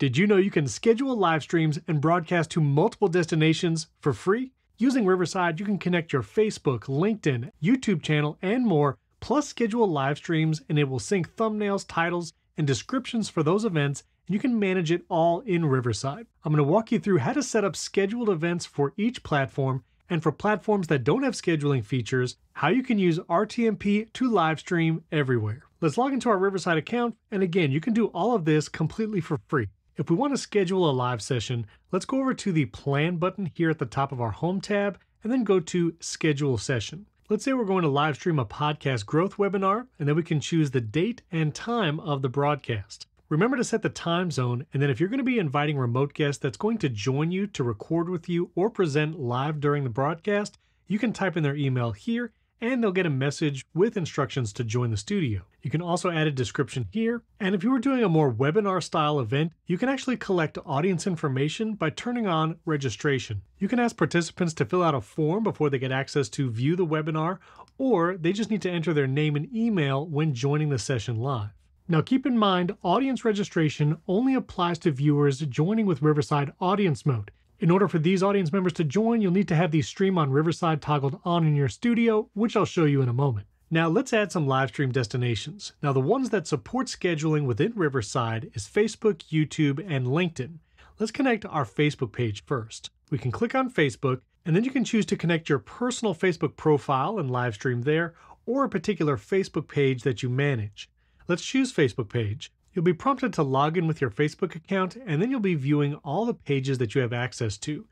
Did you know you can schedule live streams and broadcast to multiple destinations for free? Using Riverside, you can connect your Facebook, LinkedIn, YouTube channel, and more, plus schedule live streams, and it will sync thumbnails, titles, and descriptions for those events, and you can manage it all in Riverside. I'm going to walk you through how to set up scheduled events for each platform, and for platforms that don't have scheduling features, how you can use RTMP to live stream everywhere. Let's log into our Riverside account, and again, you can do all of this completely for free. If we want to schedule a live session, let's go over to the Plan button here at the top of our Home tab, and then go to Schedule Session. Let's say we're going to live stream a podcast growth webinar, and then we can choose the date and time of the broadcast. Remember to set the time zone, and then if you're going to be inviting remote guests that's going to join you to record with you or present live during the broadcast, you can type in their email here and they'll get a message with instructions to join the studio. You can also add a description here, and if you were doing a more webinar style event, you can actually collect audience information by turning on registration. You can ask participants to fill out a form before they get access to view the webinar, or they just need to enter their name and email when joining the session live. Now keep in mind, audience registration only applies to viewers joining with Riverside Audience Mode. In order for these audience members to join, you'll need to have the stream on Riverside toggled on in your studio, which I'll show you in a moment. Now let's add some live stream destinations. Now the ones that support scheduling within Riverside is Facebook, YouTube, and LinkedIn. Let's connect our Facebook page first. We can click on Facebook, and then you can choose to connect your personal Facebook profile and live stream there, or a particular Facebook page that you manage. Let's choose Facebook page. You'll be prompted to log in with your Facebook account, and then you'll be viewing all the pages that you have access to.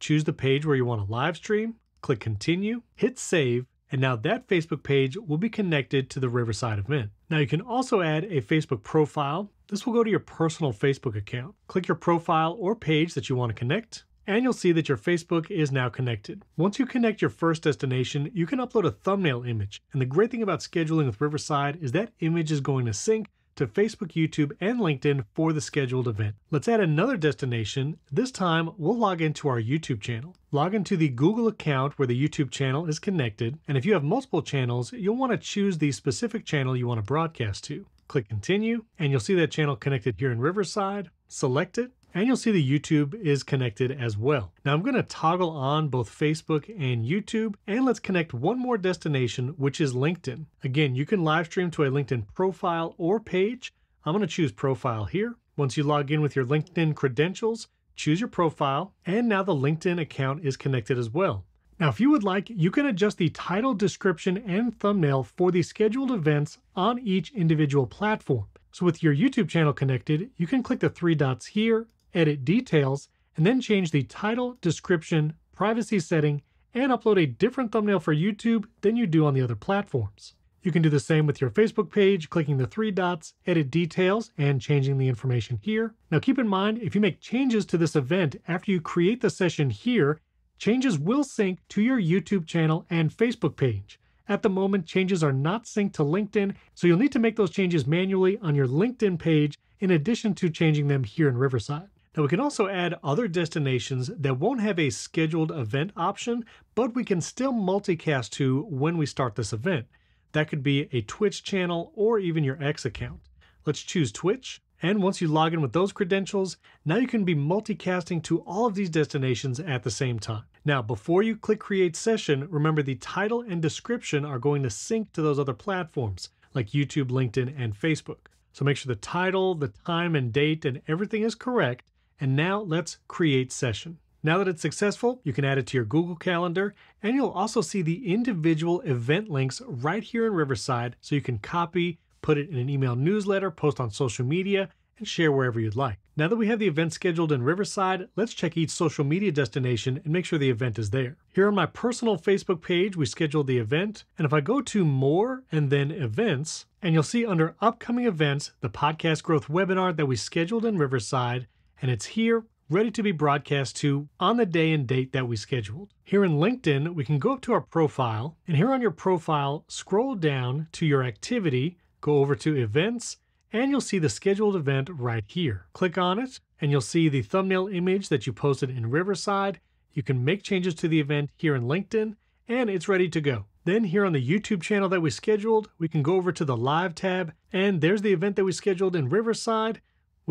Choose the page where you want to live stream, click continue, hit save, and now that Facebook page will be connected to the Riverside event. Now you can also add a Facebook profile. This will go to your personal Facebook account. Click your profile or page that you want to connect, and you'll see that your Facebook is now connected. Once you connect your first destination, you can upload a thumbnail image. And the great thing about scheduling with Riverside is that image is going to sync to Facebook, YouTube, and LinkedIn for the scheduled event. Let's add another destination. This time, we'll log into our YouTube channel. Log into the Google account where the YouTube channel is connected, and if you have multiple channels, you'll want to choose the specific channel you want to broadcast to. Click Continue, and you'll see that channel connected here in Riverside. Select it, and you'll see the YouTube is connected as well. Now I'm going to toggle on both Facebook and YouTube, and let's connect one more destination, which is LinkedIn. Again, you can live stream to a LinkedIn profile or page. I'm going to choose profile here. Once you log in with your LinkedIn credentials, choose your profile, and now the LinkedIn account is connected as well. Now, if you would like, you can adjust the title, description, and thumbnail for the scheduled events on each individual platform. So with your YouTube channel connected, you can click the three dots here edit details, and then change the title, description, privacy setting, and upload a different thumbnail for YouTube than you do on the other platforms. You can do the same with your Facebook page, clicking the three dots, edit details, and changing the information here. Now keep in mind, if you make changes to this event after you create the session here, changes will sync to your YouTube channel and Facebook page. At the moment, changes are not synced to LinkedIn, so you'll need to make those changes manually on your LinkedIn page in addition to changing them here in Riverside. Now we can also add other destinations that won't have a scheduled event option, but we can still multicast to when we start this event. That could be a Twitch channel or even your X account. Let's choose Twitch. And once you log in with those credentials, now you can be multicasting to all of these destinations at the same time. Now, before you click create session, remember the title and description are going to sync to those other platforms like YouTube, LinkedIn, and Facebook. So make sure the title, the time and date, and everything is correct. And now let's create session. Now that it's successful, you can add it to your Google Calendar, and you'll also see the individual event links right here in Riverside so you can copy, put it in an email newsletter, post on social media, and share wherever you'd like. Now that we have the event scheduled in Riverside, let's check each social media destination and make sure the event is there. Here on my personal Facebook page, we scheduled the event, and if I go to More and then Events, and you'll see under Upcoming Events the Podcast Growth webinar that we scheduled in Riverside, and it's here ready to be broadcast to on the day and date that we scheduled. Here in LinkedIn, we can go up to our profile, and here on your profile, scroll down to your activity, go over to events, and you'll see the scheduled event right here. Click on it, and you'll see the thumbnail image that you posted in Riverside. You can make changes to the event here in LinkedIn, and it's ready to go. Then here on the YouTube channel that we scheduled, we can go over to the live tab, and there's the event that we scheduled in Riverside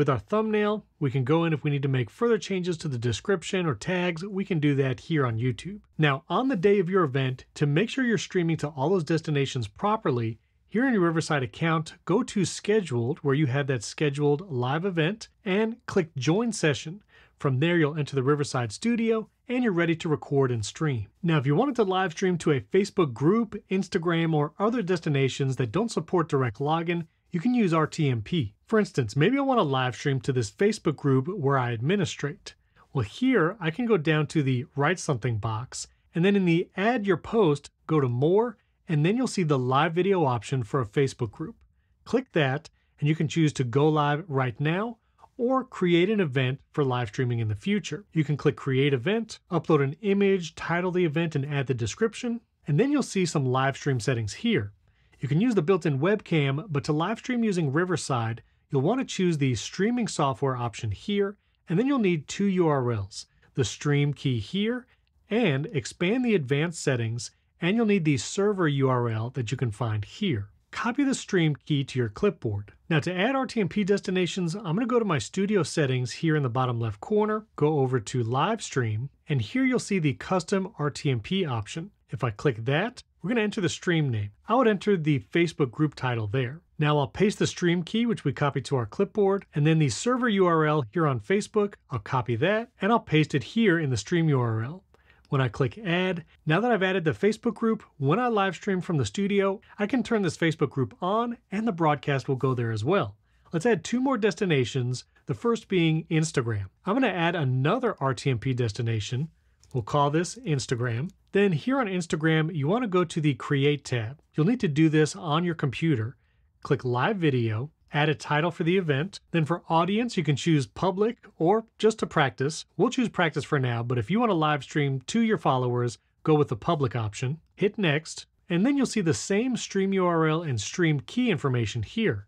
with our thumbnail, we can go in if we need to make further changes to the description or tags, we can do that here on YouTube. Now, on the day of your event, to make sure you're streaming to all those destinations properly, here in your Riverside account, go to Scheduled, where you have that scheduled live event, and click Join Session. From there, you'll enter the Riverside studio and you're ready to record and stream. Now, if you wanted to live stream to a Facebook group, Instagram, or other destinations that don't support direct login, you can use RTMP. For instance, maybe I want to live stream to this Facebook group where I administrate. Well, here I can go down to the Write Something box, and then in the Add Your Post, go to More, and then you'll see the live video option for a Facebook group. Click that, and you can choose to go live right now or create an event for live streaming in the future. You can click Create Event, upload an image, title the event, and add the description, and then you'll see some live stream settings here. You can use the built-in webcam, but to live stream using Riverside, you'll want to choose the streaming software option here, and then you'll need two URLs, the stream key here, and expand the advanced settings, and you'll need the server URL that you can find here copy the stream key to your clipboard. Now to add RTMP destinations, I'm going to go to my studio settings here in the bottom left corner, go over to live stream, and here you'll see the custom RTMP option. If I click that, we're going to enter the stream name. I would enter the Facebook group title there. Now I'll paste the stream key, which we copied to our clipboard, and then the server URL here on Facebook, I'll copy that, and I'll paste it here in the stream URL. When I click add, now that I've added the Facebook group, when I live stream from the studio, I can turn this Facebook group on and the broadcast will go there as well. Let's add two more destinations, the first being Instagram. I'm going to add another RTMP destination. We'll call this Instagram. Then here on Instagram, you want to go to the Create tab. You'll need to do this on your computer. Click Live Video, add a title for the event. Then for audience, you can choose public or just to practice. We'll choose practice for now, but if you want to live stream to your followers, go with the public option. Hit next, and then you'll see the same stream URL and stream key information here.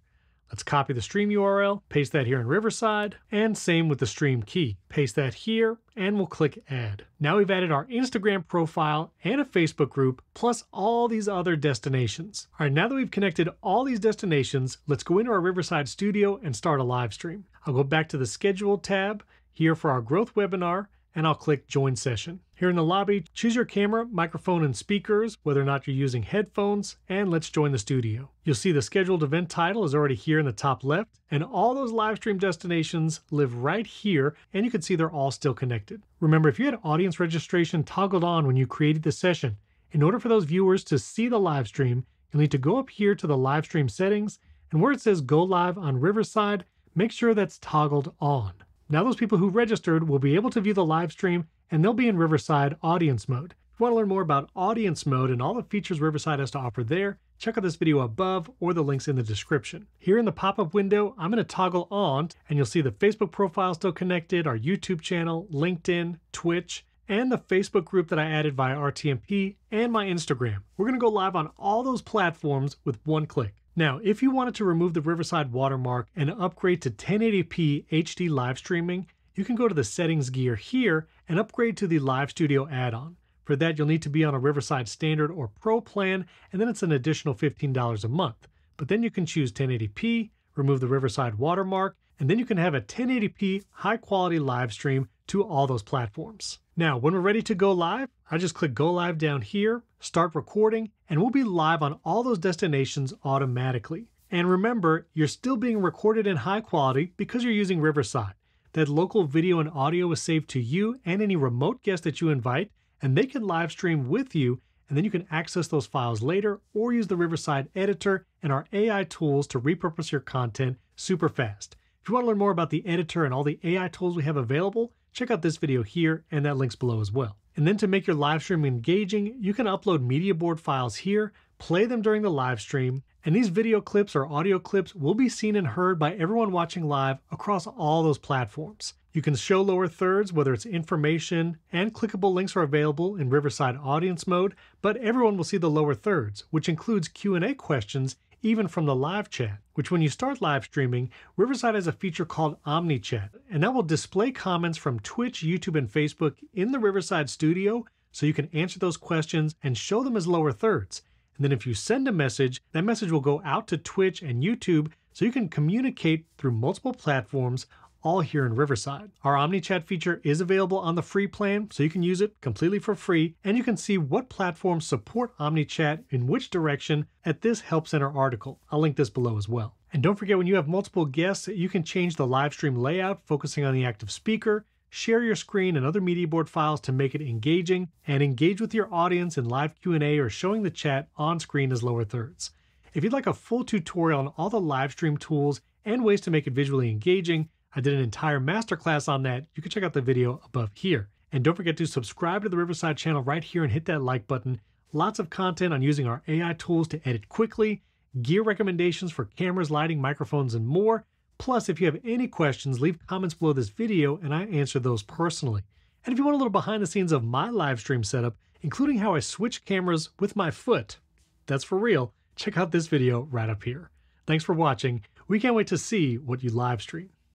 Let's copy the stream URL, paste that here in Riverside, and same with the stream key. Paste that here, and we'll click add. Now we've added our Instagram profile and a Facebook group, plus all these other destinations. All right, now that we've connected all these destinations, let's go into our Riverside studio and start a live stream. I'll go back to the schedule tab here for our growth webinar, and I'll click join session. Here in the lobby, choose your camera, microphone, and speakers, whether or not you're using headphones, and let's join the studio. You'll see the scheduled event title is already here in the top left, and all those live stream destinations live right here, and you can see they're all still connected. Remember, if you had audience registration toggled on when you created the session, in order for those viewers to see the live stream, you'll need to go up here to the live stream settings, and where it says go live on Riverside, make sure that's toggled on. Now those people who registered will be able to view the live stream and they'll be in Riverside audience mode. If you want to learn more about audience mode and all the features Riverside has to offer there, check out this video above or the links in the description. Here in the pop-up window, I'm going to toggle on and you'll see the Facebook profile still connected, our YouTube channel, LinkedIn, Twitch, and the Facebook group that I added via RTMP and my Instagram. We're going to go live on all those platforms with one click. Now, if you wanted to remove the Riverside watermark and upgrade to 1080p HD live streaming, you can go to the settings gear here and upgrade to the Live Studio add-on. For that, you'll need to be on a Riverside Standard or Pro plan, and then it's an additional $15 a month. But then you can choose 1080p, remove the Riverside watermark, and then you can have a 1080p high quality live stream to all those platforms. Now, when we're ready to go live, I just click go live down here, start recording, and we'll be live on all those destinations automatically. And remember, you're still being recorded in high quality because you're using Riverside. That local video and audio is saved to you and any remote guest that you invite, and they can live stream with you, and then you can access those files later or use the Riverside editor and our AI tools to repurpose your content super fast. If you want to learn more about the editor and all the AI tools we have available, check out this video here and that link's below as well. And then to make your live stream engaging, you can upload media board files here, play them during the live stream, and these video clips or audio clips will be seen and heard by everyone watching live across all those platforms. You can show lower thirds, whether it's information and clickable links are available in Riverside audience mode, but everyone will see the lower thirds, which includes Q&A questions even from the live chat, which when you start live streaming, Riverside has a feature called OmniChat, and that will display comments from Twitch, YouTube, and Facebook in the Riverside studio so you can answer those questions and show them as lower thirds. And then if you send a message, that message will go out to Twitch and YouTube so you can communicate through multiple platforms all here in Riverside. Our OmniChat feature is available on the free plan, so you can use it completely for free, and you can see what platforms support OmniChat in which direction at this Help Center article. I'll link this below as well. And don't forget when you have multiple guests, you can change the live stream layout focusing on the active speaker, share your screen and other media board files to make it engaging, and engage with your audience in live Q&A or showing the chat on screen as lower thirds. If you'd like a full tutorial on all the live stream tools and ways to make it visually engaging, I did an entire masterclass on that. You can check out the video above here. And don't forget to subscribe to the Riverside channel right here and hit that like button. Lots of content on using our AI tools to edit quickly, gear recommendations for cameras, lighting, microphones, and more. Plus, if you have any questions, leave comments below this video and I answer those personally. And if you want a little behind the scenes of my live stream setup, including how I switch cameras with my foot, that's for real, check out this video right up here. Thanks for watching. We can't wait to see what you live stream.